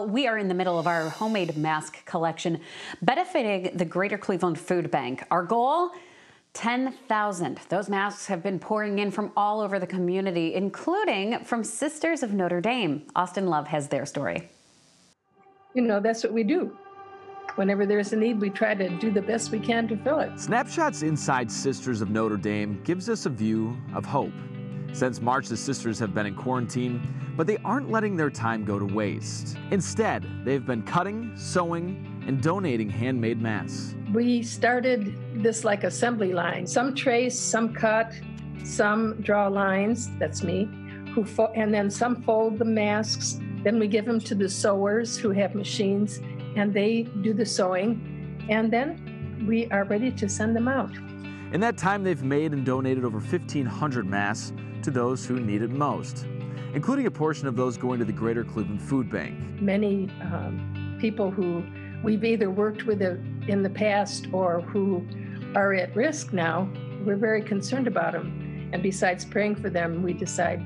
We are in the middle of our homemade mask collection benefiting the Greater Cleveland Food Bank. Our goal 10,000. Those masks have been pouring in from all over the community, including from Sisters of Notre Dame. Austin Love has their story. You know, that's what we do. Whenever there's a need, we try to do the best we can to fill it. Snapshots inside Sisters of Notre Dame gives us a view of hope. Since March, the sisters have been in quarantine, but they aren't letting their time go to waste. Instead, they've been cutting, sewing, and donating handmade masks. We started this like assembly line. Some trace, some cut, some draw lines, that's me, who fo- and then some fold the masks. Then we give them to the sewers who have machines and they do the sewing. And then we are ready to send them out. In that time, they've made and donated over 1,500 masks to those who need it most, including a portion of those going to the Greater Cleveland Food Bank. Many um, people who we've either worked with in the past or who are at risk now, we're very concerned about them. And besides praying for them, we decide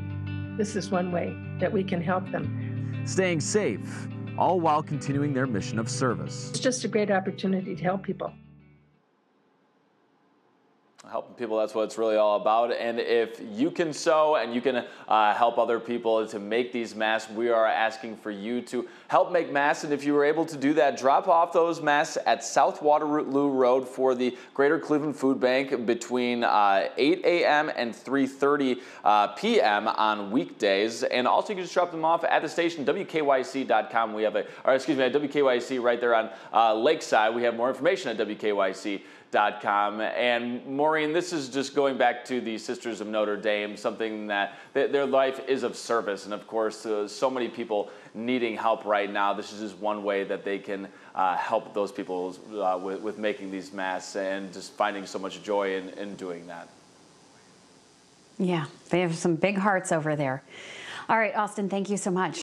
this is one way that we can help them. Staying safe, all while continuing their mission of service. It's just a great opportunity to help people helping people that's what it's really all about. And if you can sew and you can uh, help other people to make these masks we are asking for you to help make masks. And if you were able to do that drop off those masks at south waterloo road for the greater cleveland food bank between uh, 8 a.m and 3.30 uh, p.m on weekdays. And also you can just drop them off at the station wkyc.com we have a or excuse me at wkyc right there on uh, lakeside. We have more information at wkyc Com. And Maureen, this is just going back to the Sisters of Notre Dame, something that their life is of service. And of course, uh, so many people needing help right now. This is just one way that they can uh, help those people uh, with, with, making these masks and just finding so much joy in, in doing that. Yeah, they have some big hearts over there. All right, Austin, thank you so much.